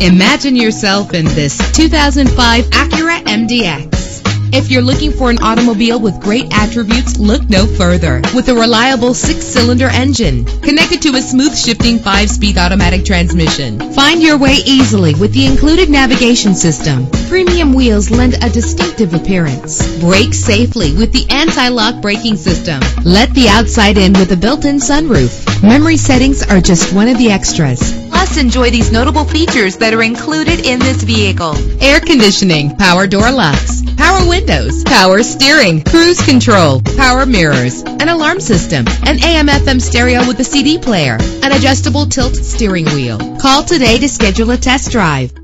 Imagine yourself in this 2005 Acura MDX. If you're looking for an automobile with great attributes, look no further. With a reliable six-cylinder engine connected to a smooth shifting five-speed automatic transmission. Find your way easily with the included navigation system. Premium wheels lend a distinctive appearance. Brake safely with the anti-lock braking system. Let the outside in with a built-in sunroof. Memory settings are just one of the extras. Enjoy these notable features that are included in this vehicle. Air conditioning, power door locks, power windows, power steering, cruise control, power mirrors, an alarm system, an AM FM stereo with a CD player, an adjustable tilt steering wheel. Call today to schedule a test drive.